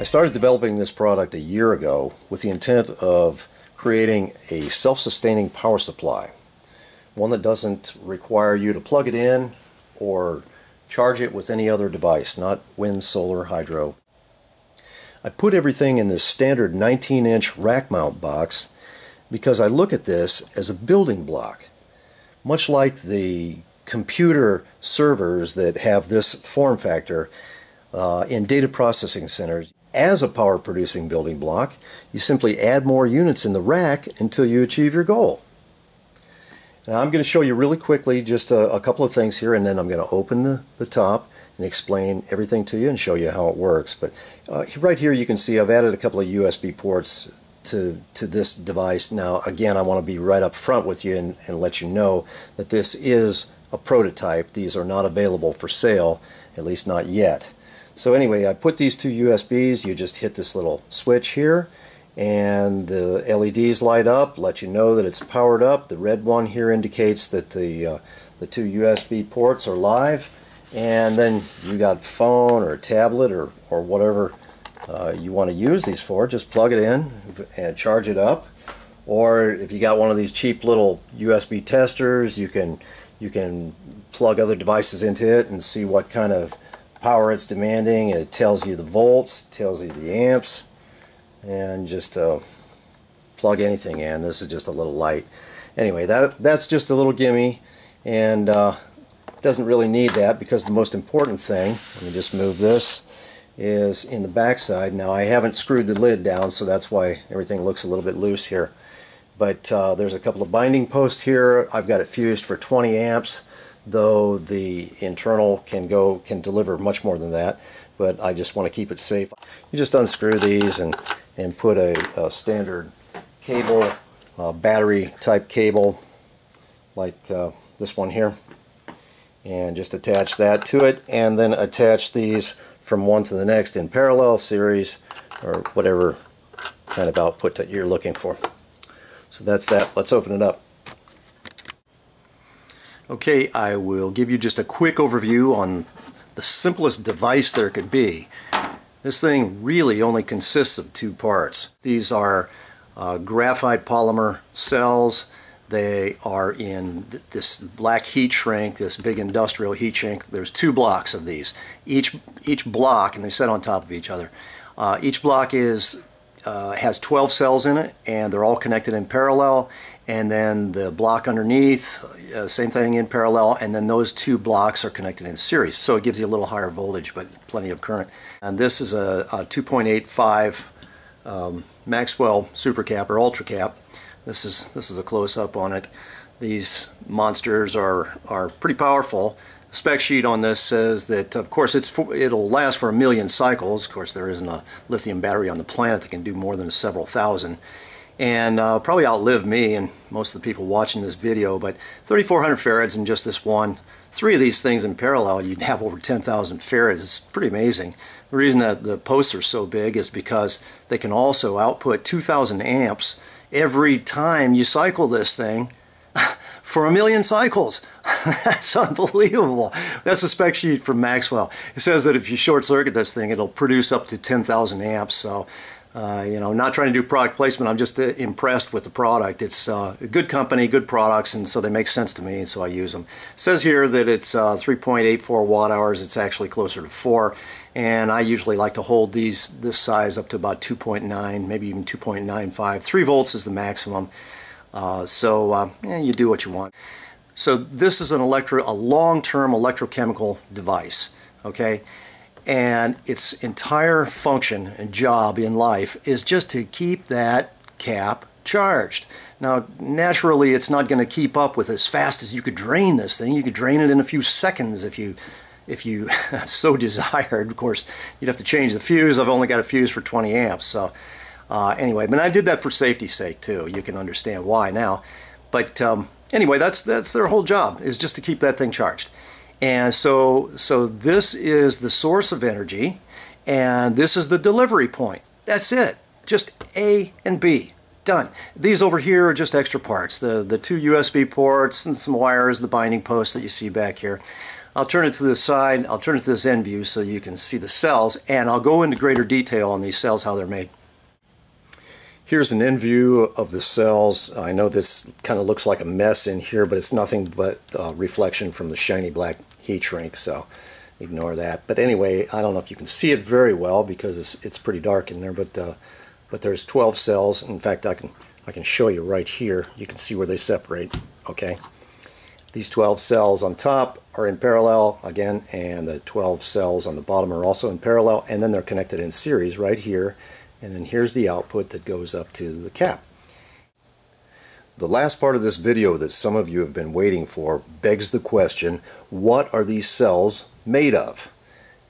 I started developing this product a year ago with the intent of creating a self-sustaining power supply. One that doesn't require you to plug it in or charge it with any other device, not wind, solar, hydro. I put everything in this standard 19-inch rack mount box because I look at this as a building block. Much like the computer servers that have this form factor uh, in data processing centers, as a power producing building block. You simply add more units in the rack until you achieve your goal. Now I'm going to show you really quickly just a, a couple of things here and then I'm going to open the, the top and explain everything to you and show you how it works. But uh, right here you can see I've added a couple of USB ports to, to this device. Now again I want to be right up front with you and, and let you know that this is a prototype. These are not available for sale, at least not yet. So anyway, I put these two USBs, you just hit this little switch here and the LEDs light up, let you know that it's powered up. The red one here indicates that the, uh, the two USB ports are live and then you got phone or tablet or, or whatever uh, you want to use these for, just plug it in and charge it up. Or if you got one of these cheap little USB testers, you can you can plug other devices into it and see what kind of power it's demanding. It tells you the volts, tells you the amps, and just uh, plug anything in. This is just a little light. Anyway, that that's just a little gimme, and uh, doesn't really need that because the most important thing, let me just move this, is in the back side. Now I haven't screwed the lid down, so that's why everything looks a little bit loose here. But uh, there's a couple of binding posts here. I've got it fused for 20 amps though the internal can go can deliver much more than that but I just want to keep it safe. You just unscrew these and and put a, a standard cable uh, battery type cable like uh, this one here and just attach that to it and then attach these from one to the next in parallel series or whatever kind of output that you're looking for. So that's that. Let's open it up. Okay, I will give you just a quick overview on the simplest device there could be. This thing really only consists of two parts. These are uh, graphite polymer cells. They are in th this black heat shrink, this big industrial heat shrink. There's two blocks of these. Each, each block, and they sit on top of each other, uh, each block is uh, has 12 cells in it and they're all connected in parallel and then the block underneath uh, same thing in parallel and then those two blocks are connected in series. So it gives you a little higher voltage but plenty of current. And this is a, a 2.85 um, Maxwell super cap or ultra cap. This is this is a close-up on it. These monsters are are pretty powerful. The spec sheet on this says that of course it's for, it'll last for a million cycles. Of course there isn't a lithium battery on the planet that can do more than several thousand and uh, probably outlive me and most of the people watching this video, but 3,400 farads in just this one. Three of these things in parallel, you'd have over 10,000 farads. It's pretty amazing. The reason that the posts are so big is because they can also output 2,000 amps every time you cycle this thing for a million cycles. That's unbelievable. That's a spec sheet from Maxwell. It says that if you short circuit this thing, it'll produce up to 10,000 amps. So uh, you know, not trying to do product placement. I'm just uh, impressed with the product. It's uh, a good company, good products, and so they make sense to me, and so I use them. It says here that it's uh, 3.84 watt hours. It's actually closer to four, and I usually like to hold these this size up to about 2.9, maybe even 2.95. Three volts is the maximum. Uh, so uh, yeah, you do what you want. So this is an electro, a long-term electrochemical device. Okay and its entire function and job in life is just to keep that cap charged. Now, naturally, it's not going to keep up with as fast as you could drain this thing. You could drain it in a few seconds if you if you so desired. Of course, you'd have to change the fuse. I've only got a fuse for 20 amps. So uh, anyway, but I did that for safety's sake too. You can understand why now. But um, anyway, that's that's their whole job is just to keep that thing charged. And so, so this is the source of energy, and this is the delivery point. That's it. Just A and B. Done. These over here are just extra parts. The, the two USB ports and some wires, the binding posts that you see back here. I'll turn it to this side, I'll turn it to this end view so you can see the cells, and I'll go into greater detail on these cells, how they're made. Here's an end view of the cells. I know this kind of looks like a mess in here, but it's nothing but uh, reflection from the shiny black heat shrink, so ignore that. But anyway, I don't know if you can see it very well because it's, it's pretty dark in there, but uh, but there's 12 cells. In fact, I can I can show you right here. You can see where they separate. Okay, these 12 cells on top are in parallel again, and the 12 cells on the bottom are also in parallel, and then they're connected in series right here. And then here's the output that goes up to the cap. The last part of this video that some of you have been waiting for begs the question, what are these cells made of?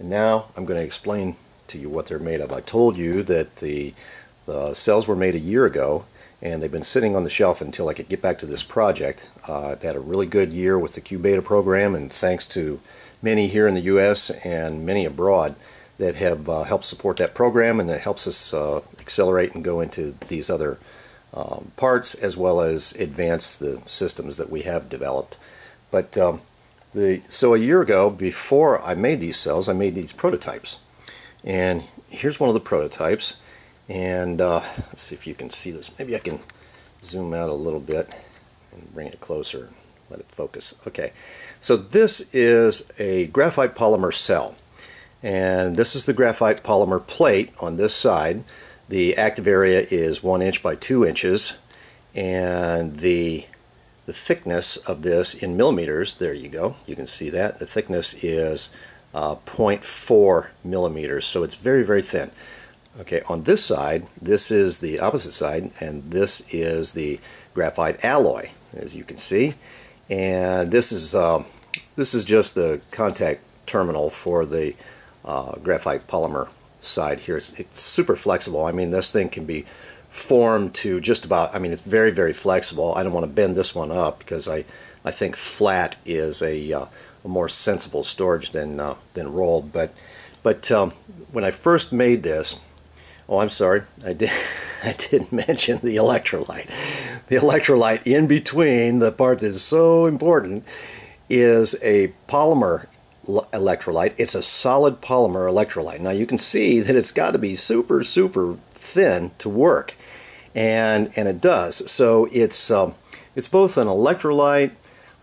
And now I'm going to explain to you what they're made of. I told you that the, the cells were made a year ago and they've been sitting on the shelf until I could get back to this project. Uh, had a really good year with the Q-Beta program and thanks to many here in the US and many abroad that have uh, helped support that program and that helps us uh, accelerate and go into these other um, parts as well as advance the systems that we have developed. But um, the, so a year ago, before I made these cells, I made these prototypes. And here's one of the prototypes. And uh, let's see if you can see this. Maybe I can zoom out a little bit and bring it closer. Let it focus. Okay. So this is a graphite polymer cell. And this is the graphite polymer plate on this side. The active area is one inch by two inches. And the the thickness of this in millimeters, there you go, you can see that. The thickness is uh, 0.4 millimeters, so it's very, very thin. Okay, on this side, this is the opposite side, and this is the graphite alloy, as you can see. And this is uh, this is just the contact terminal for the uh, graphite polymer side here. It's, it's super flexible. I mean, this thing can be formed to just about, I mean, it's very, very flexible. I don't want to bend this one up because I, I think flat is a, uh, a more sensible storage than, uh, than rolled. But, but um, when I first made this, oh, I'm sorry, I did, I didn't mention the electrolyte. The electrolyte in between, the part that's so important, is a polymer electrolyte. It's a solid polymer electrolyte. Now you can see that it's got to be super, super thin to work and and it does. So it's um, it's both an electrolyte.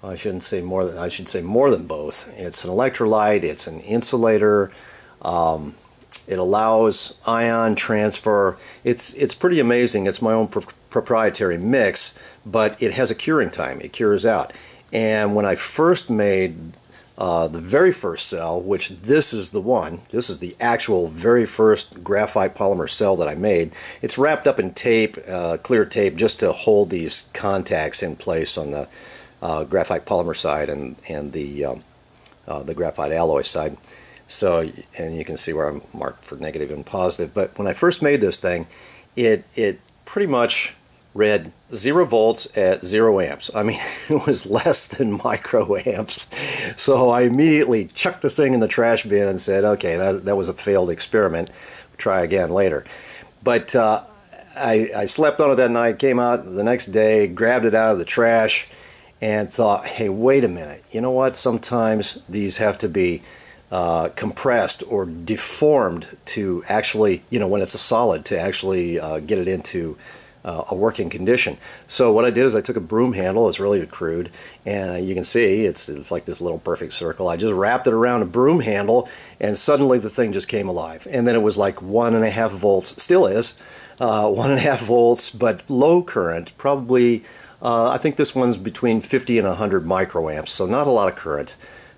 I shouldn't say more than I should say more than both. It's an electrolyte. It's an insulator. Um, it allows ion transfer. It's it's pretty amazing. It's my own proprietary mix, but it has a curing time. It cures out. And when I first made uh, the very first cell, which this is the one, this is the actual very first graphite polymer cell that I made. It's wrapped up in tape, uh, clear tape, just to hold these contacts in place on the uh, graphite polymer side and, and the, um, uh, the graphite alloy side. So, and you can see where I'm marked for negative and positive. But when I first made this thing, it, it pretty much read zero volts at zero amps. I mean, it was less than microamps. So I immediately chucked the thing in the trash bin and said, okay, that, that was a failed experiment. Try again later. But uh, I, I slept on it that night, came out the next day, grabbed it out of the trash, and thought, hey, wait a minute. You know what? Sometimes these have to be uh, compressed or deformed to actually, you know, when it's a solid, to actually uh, get it into uh, a working condition. So what I did is I took a broom handle, it's really crude, and you can see it's, it's like this little perfect circle. I just wrapped it around a broom handle and suddenly the thing just came alive. And then it was like one and a half volts, still is, uh, one and a half volts, but low current, probably, uh, I think this one's between 50 and 100 microamps, so not a lot of current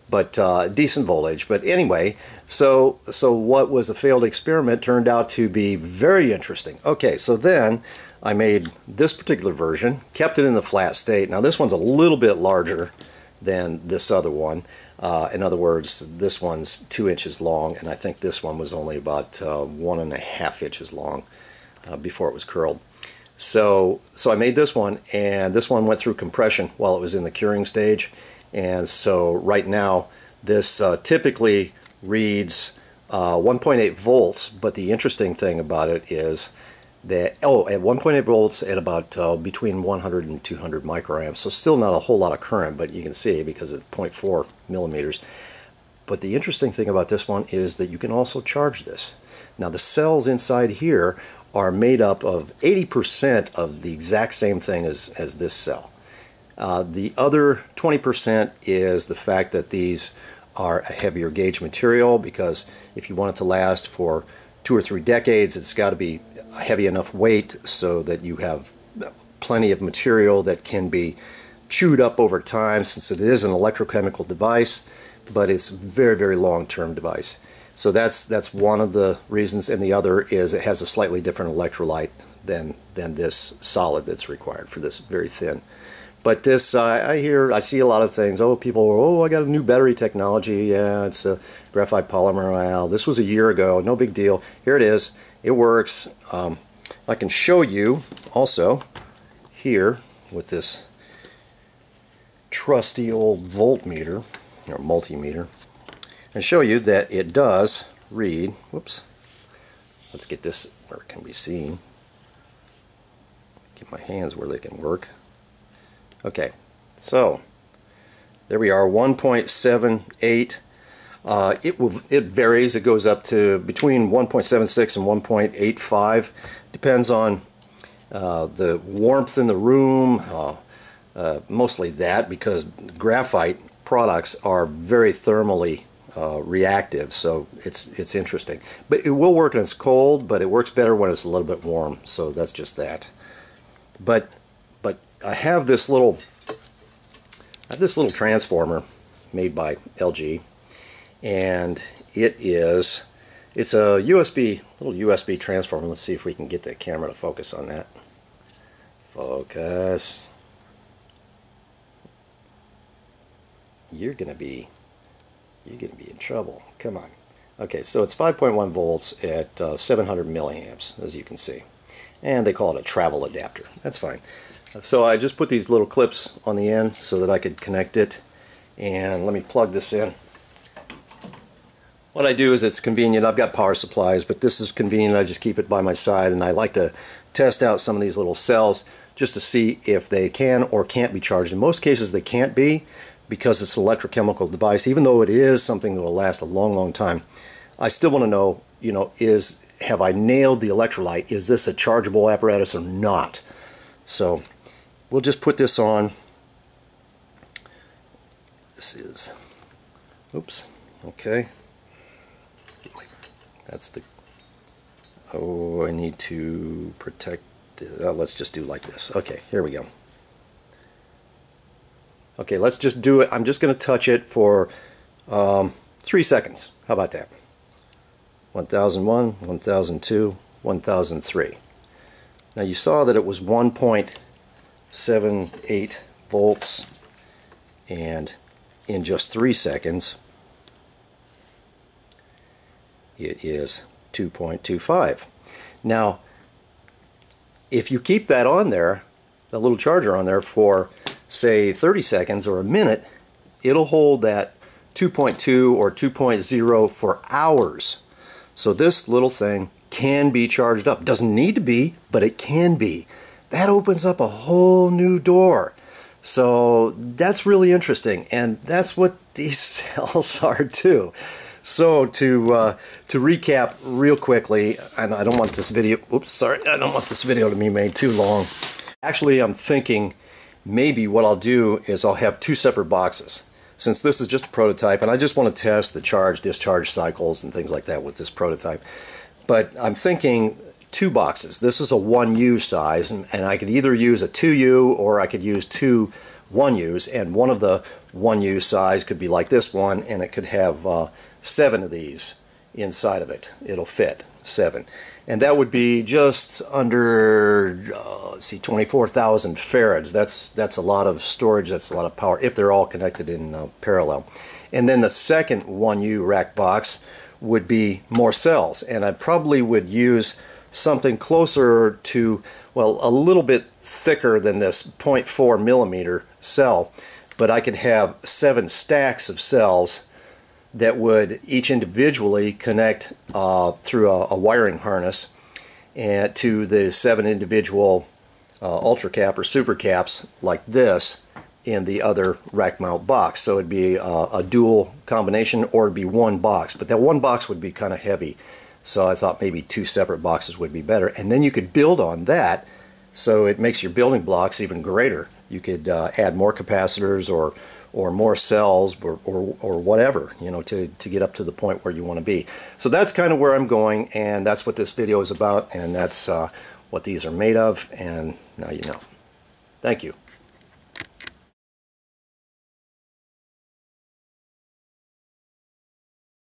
but uh, decent voltage. But anyway, so so what was a failed experiment turned out to be very interesting. Okay, so then I made this particular version, kept it in the flat state. Now this one's a little bit larger than this other one. Uh, in other words, this one's two inches long, and I think this one was only about uh, one and a half inches long uh, before it was curled. So, so I made this one, and this one went through compression while it was in the curing stage. And so right now, this uh, typically reads uh, 1.8 volts, but the interesting thing about it is that oh at 1.8 volts at about uh, between 100 and 200 microamps so still not a whole lot of current but you can see because it's 0.4 millimeters But the interesting thing about this one is that you can also charge this. Now the cells inside here are made up of 80% of the exact same thing as, as this cell. Uh, the other 20% is the fact that these are a heavier gauge material because if you want it to last for two or three decades, it's got to be heavy enough weight so that you have plenty of material that can be chewed up over time since it is an electrochemical device, but it's very, very long-term device. So that's that's one of the reasons, and the other is it has a slightly different electrolyte than than this solid that's required for this very thin. But this, uh, I hear, I see a lot of things. Oh, people, oh, I got a new battery technology. Yeah, it's a graphite polymer. Well, this was a year ago. No big deal. Here it is. It works. Um, I can show you also here with this trusty old voltmeter or multimeter and show you that it does read, whoops, let's get this where it can be seen. Get my hands where they can work. Okay, so there we are, 1.78. Uh, it will it varies. It goes up to between 1.76 and 1.85. Depends on uh, the warmth in the room. Uh, uh mostly that because graphite products are very thermally uh, reactive, so it's it's interesting. But it will work when it's cold, but it works better when it's a little bit warm. So that's just that. But but I have this little I have this little transformer made by LG, and it is it's a USB little USB transformer. Let's see if we can get the camera to focus on that. Focus. You're gonna be you're to be in trouble. Come on. Okay, so it's 5.1 volts at uh, 700 milliamps, as you can see. And they call it a travel adapter. That's fine. So I just put these little clips on the end so that I could connect it. And let me plug this in. What I do is it's convenient. I've got power supplies, but this is convenient. I just keep it by my side, and I like to test out some of these little cells just to see if they can or can't be charged. In most cases, they can't be, because it's an electrochemical device, even though it is something that will last a long, long time, I still want to know, you know, is have I nailed the electrolyte? Is this a chargeable apparatus or not? So we'll just put this on. This is, oops, okay. That's the, oh, I need to protect, the, oh, let's just do like this. Okay, here we go. Okay, let's just do it. I'm just going to touch it for um, three seconds. How about that? 1001, 1002, 1003. Now you saw that it was 1.78 volts and in just three seconds it is 2.25. Now if you keep that on there, the little charger on there for say 30 seconds or a minute, it'll hold that 2.2 or 2.0 for hours. So this little thing can be charged up. Doesn't need to be, but it can be. That opens up a whole new door. So that's really interesting, and that's what these cells are too. So to uh, to recap real quickly, and I don't want this video. Oops, sorry, I don't want this video to be made too long. Actually, I'm thinking maybe what I'll do is I'll have two separate boxes. Since this is just a prototype, and I just want to test the charge discharge cycles and things like that with this prototype. But I'm thinking two boxes. This is a 1U size, and, and I could either use a 2U or I could use two 1Us, and one of the 1U size could be like this one, and it could have uh, seven of these inside of it. It'll fit, seven and that would be just under uh, see 24,000 farads. That's that's a lot of storage. That's a lot of power if they're all connected in uh, parallel. And then the second 1U rack box would be more cells, and I probably would use something closer to well a little bit thicker than this 0.4 millimeter cell, but I could have seven stacks of cells that would each individually connect uh, through a, a, wiring harness and to the seven individual uh, ultra cap or super caps like this in the other rack mount box. So it'd be a, a dual combination or it'd be one box. But that one box would be kind of heavy. So I thought maybe two separate boxes would be better. And then you could build on that so it makes your building blocks even greater. You could uh, add more capacitors or or more cells or, or, or whatever, you know, to, to get up to the point where you want to be. So that's kind of where I'm going and that's what this video is about and that's uh, what these are made of and now you know. Thank you.